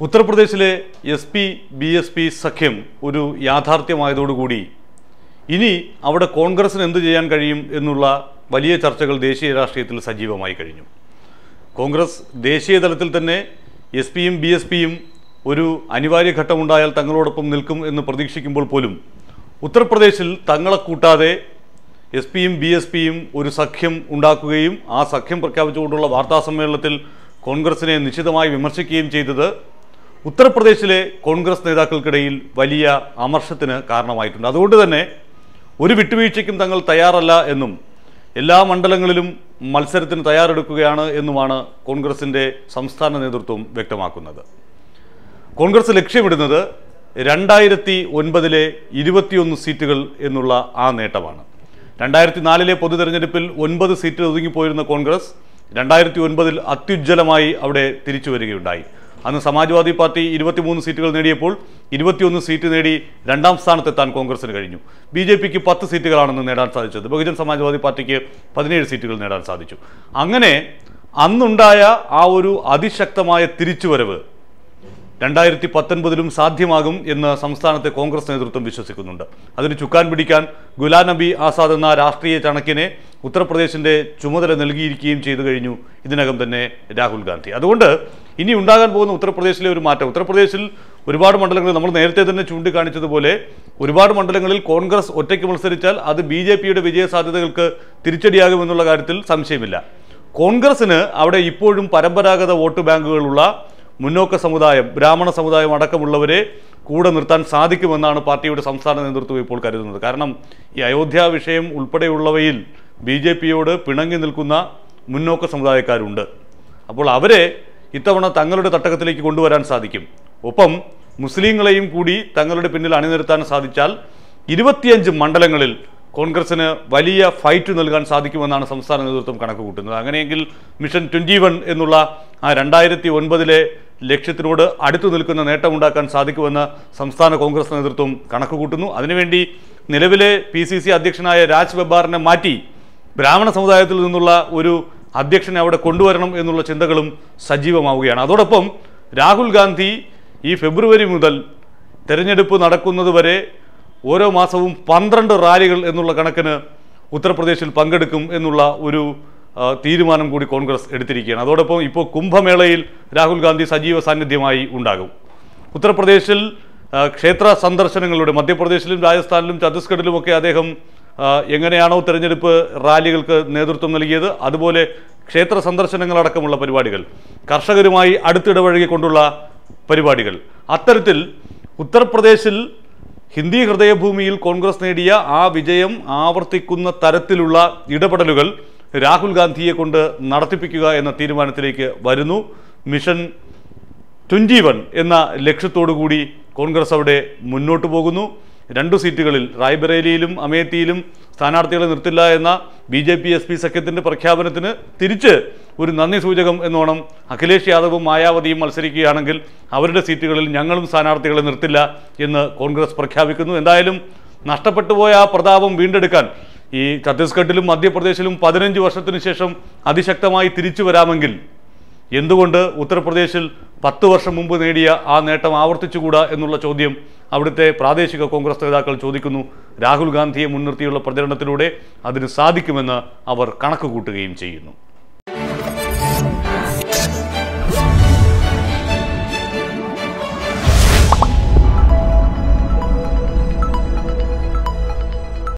ഉത്തർപ്രദേശിലെ S P B S P സഖ്യം ഒരു യാഥാർത്ഥ്യമായതോടുകൂടി ഇനി അവിടെ കോൺഗ്രസിന് എന്ത് ചെയ്യാൻ കഴിയും എന്നുള്ള വലിയ ചർച്ചകൾ ദേശീയ രാഷ്ട്രീയത്തിൽ സജീവമായി കഴിഞ്ഞു. കോൺഗ്രസ് ദേശീയ തലത്തിൽ തന്നെ എസ് പിയും ബി എസ് പിയും ഒരു അനിവാര്യ ഘട്ടമുണ്ടായാൽ തങ്ങളോടൊപ്പം നിൽക്കും എന്ന് പ്രതീക്ഷിക്കുമ്പോൾ പോലും ഉത്തർപ്രദേശിൽ തങ്ങളെ കൂട്ടാതെ എസ് പിയും ബി എസ് പിയും ഒരു സഖ്യം ഉണ്ടാക്കുകയും ആ സഖ്യം പ്രഖ്യാപിച്ചുകൊണ്ടുള്ള വാർത്താസമ്മേളനത്തിൽ കോൺഗ്രസിനെ നിശിതമായി വിമർശിക്കുകയും ചെയ്തത് ഉത്തർപ്രദേശിലെ കോൺഗ്രസ് നേതാക്കൾക്കിടയിൽ വലിയ അമർഷത്തിന് കാരണമായിട്ടുണ്ട്. അതുകൊണ്ട് തന്നെ ഒരു വിട്ടുവീഴ്ചയ്ക്കും തങ്ങൾ തയ്യാറല്ല എന്നും എല്ലാ മണ്ഡലങ്ങളിലും മത്സരത്തിന് തയ്യാറെടുക്കുകയാണ് എന്നുമാണ് കോൺഗ്രസിന്റെ സംസ്ഥാന നേതൃത്വം വ്യക്തമാക്കുന്നത്. കോൺഗ്രസ് ലക്ഷ്യമിടുന്നത് രണ്ടായിരത്തി ഒൻപതിലെ ഇരുപത്തിയൊന്ന് സീറ്റുകൾ എന്നുള്ള ആ നേട്ടമാണ്. രണ്ടായിരത്തി നാലിലെ പൊതു തെരഞ്ഞെടുപ്പിൽ ഒൻപത് സീറ്റിൽ ഒതുങ്ങിപ്പോയിരുന്ന കോൺഗ്രസ് രണ്ടായിരത്തി ഒൻപതിൽ അത്യുജ്വലമായി അവിടെ തിരിച്ചു വരികയുണ്ടായി അന്ന് സമാജ്വാദി പാർട്ടി ഇരുപത്തിമൂന്ന് സീറ്റുകൾ നേടിയപ്പോൾ ഇരുപത്തിയൊന്ന് സീറ്റ് നേടി രണ്ടാം സ്ഥാനത്തെത്താൻ കോൺഗ്രസിന് കഴിഞ്ഞു. ബി ജെ പിക്ക് പത്ത് സീറ്റുകളാണെന്ന് നേടാൻ സാധിച്ചത്. ബഹുജൻ സമാജ്വാദി പാർട്ടിക്ക് പതിനേഴ് സീറ്റുകൾ നേടാൻ സാധിച്ചു. അങ്ങനെ അന്നുണ്ടായ ആ ഒരു അതിശക്തമായ തിരിച്ചുവരവ് രണ്ടായിരത്തി പത്തൊൻപതിലും സാധ്യമാകും എന്ന് സംസ്ഥാനത്തെ കോൺഗ്രസ് നേതൃത്വം വിശ്വസിക്കുന്നുണ്ട്. അതിന് ചുക്കാൻ പിടിക്കാൻ ഗുലാം നബി ആസാദ് എന്ന രാഷ്ട്രീയ ചണക്കിനെ ഉത്തർപ്രദേശിന്റെ ചുമതല നൽകിയിരിക്കുകയും ചെയ്തു കഴിഞ്ഞു. ഇതിനകം തന്നെ രാഹുൽ ഗാന്ധി. അതുകൊണ്ട് ഇനി ഉണ്ടാകാൻ പോകുന്ന ഉത്തർപ്രദേശിലെ ഒരു മാറ്റം. ഉത്തർപ്രദേശിൽ ഒരുപാട് മണ്ഡലങ്ങൾ നമ്മൾ നേരത്തെ തന്നെ ചൂണ്ടിക്കാണിച്ചതുപോലെ ഒരുപാട് മണ്ഡലങ്ങളിൽ കോൺഗ്രസ് ഒറ്റയ്ക്ക് മത്സരിച്ചാൽ അത് ബി ജെ പിയുടെ വിജയ സാധ്യതകൾക്ക് തിരിച്ചടിയാകുമെന്നുള്ള കാര്യത്തിൽ സംശയമില്ല. കോൺഗ്രസിന് അവിടെ ഇപ്പോഴും പരമ്പരാഗത വോട്ട് ബാങ്കുകളുള്ള മുന്നോക്ക സമുദായം ബ്രാഹ്മണ സമുദായം അടക്കമുള്ളവരെ കൂടെ നിർത്താൻ സാധിക്കുമെന്നാണ് പാർട്ടിയുടെ സംസ്ഥാന നേതൃത്വം ഇപ്പോൾ കരുതുന്നത്. കാരണം ഈ അയോധ്യ വിഷയം ഉൾപ്പെടെയുള്ളവയിൽ ബി ജെ പിയോട് പിണങ്ങി നിൽക്കുന്ന മുന്നോക്ക സമുദായക്കാരുണ്ട്. അപ്പോൾ അവരെ ഇത്തവണ തങ്ങളുടെ തട്ടകത്തിലേക്ക് കൊണ്ടുവരാൻ സാധിക്കും. ഒപ്പം മുസ്ലിങ്ങളെയും കൂടി തങ്ങളുടെ പിന്നിൽ അണിനിരത്താൻ സാധിച്ചാൽ ഇരുപത്തിയഞ്ച് മണ്ഡലങ്ങളിൽ കോൺഗ്രസിന് വലിയ ഫൈറ്റ് നൽകാൻ സാധിക്കുമെന്നാണ് സംസ്ഥാന നേതൃത്വം കണക്ക് കൂട്ടുന്നത് അങ്ങനെയെങ്കിൽ മിഷൻ ട്വന്റി വൺ എന്നുള്ള ആ രണ്ടായിരത്തി ഒൻപതിലെ ലക്ഷ്യത്തിനോട് അടുത്തു നിൽക്കുന്ന നേട്ടമുണ്ടാക്കാൻ സാധിക്കുമെന്ന് സംസ്ഥാന കോൺഗ്രസ് നേതൃത്വം കണക്ക് കൂട്ടുന്നു അതിനുവേണ്ടി നിലവിലെ പി സി സി അധ്യക്ഷനായ രാജ് വെബ്ബാറിനെ മാറ്റി ബ്രാഹ്മണ സമുദായത്തിൽ നിന്നുള്ള ഒരു അധ്യക്ഷനെ അവിടെ കൊണ്ടുവരണം എന്നുള്ള ചിന്തകളും സജീവമാവുകയാണ്. അതോടൊപ്പം രാഹുൽ ഗാന്ധി ഈ ഫെബ്രുവരി മുതൽ തെരഞ്ഞെടുപ്പ് നടക്കുന്നത് വരെ ഓരോ മാസവും പന്ത്രണ്ട് റാലികൾ എന്നുള്ള കണക്കിന് ഉത്തർപ്രദേശിൽ പങ്കെടുക്കും എന്നുള്ള ഒരു തീരുമാനം കൂടി കോൺഗ്രസ് എടുത്തിരിക്കുകയാണ്. അതോടൊപ്പം ഇപ്പോൾ കുംഭമേളയിൽ രാഹുൽ ഗാന്ധി സജീവ സാന്നിധ്യമായി ഉണ്ടാകും. ഉത്തർപ്രദേശിൽ ക്ഷേത്ര സന്ദർശനങ്ങളുടെ മധ്യപ്രദേശിലും രാജസ്ഥാനിലും ഛത്തീസ്ഗഡിലുമൊക്കെ അദ്ദേഹം എങ്ങനെയാണോ തെരഞ്ഞെടുപ്പ് റാലികൾക്ക് നേതൃത്വം നൽകിയത് അതുപോലെ ക്ഷേത്ര സന്ദർശനങ്ങളടക്കമുള്ള പരിപാടികൾ കർഷകരുമായി അടുത്തിടപഴകിക്കൊണ്ടുള്ള പരിപാടികൾ. അത്തരത്തിൽ ഉത്തർപ്രദേശിൽ ഹിന്ദി ഹൃദയഭൂമിയിൽ കോൺഗ്രസ് നേടിയ ആ വിജയം ആവർത്തിക്കുന്ന തരത്തിലുള്ള ഇടപെടലുകൾ രാഹുൽ ഗാന്ധിയെ കൊണ്ട് നടത്തിപ്പിക്കുക എന്ന തീരുമാനത്തിലേക്ക് വരുന്നു. മിഷൻ ട്വന്റി വൺ എന്ന ലക്ഷ്യത്തോടു കൂടി കോൺഗ്രസ് അവിടെ മുന്നോട്ട് പോകുന്നു. രണ്ടു സീറ്റുകളിൽ റായ്ബറേലിയിലും അമേത്തിയിലും സ്ഥാനാർത്ഥികളെ നിർത്തില്ല എന്ന B J P S P സഖ്യത്തിന്റെ പ്രഖ്യാപനത്തിന് തിരിച്ച് ഒരു നന്ദി സൂചകം എന്നോണം അഖിലേഷ് യാദവും മായാവതിയും മത്സരിക്കുകയാണെങ്കിൽ അവരുടെ സീറ്റുകളിൽ ഞങ്ങളും സ്ഥാനാർത്ഥികളെ നിർത്തില്ല എന്ന് കോൺഗ്രസ് പ്രഖ്യാപിക്കുന്നു. എന്തായാലും നഷ്ടപ്പെട്ടു പോയ ആ പ്രതാപം വീണ്ടെടുക്കാൻ ഈ ഛത്തീസ്ഗഡിലും മധ്യപ്രദേശിലും പതിനഞ്ച് വർഷത്തിനു ശേഷം അതിശക്തമായി തിരിച്ചു വരാമെങ്കിൽ എന്തുകൊണ്ട് ഉത്തർപ്രദേശിൽ പത്ത് വർഷം മുമ്പ് നേടിയ ആ നേട്ടം ആവർത്തിച്ചുകൂടാ എന്നുള്ള ചോദ്യം അവിടുത്തെ പ്രാദേശിക കോൺഗ്രസ് നേതാക്കൾ ചോദിക്കുന്നു. രാഹുൽ ഗാന്ധിയെ മുൻനിർത്തിയുള്ള പ്രചരണത്തിലൂടെ അതിന് സാധിക്കുമെന്ന് അവർ കണക്ക് കൂട്ടുകയും ചെയ്യുന്നു.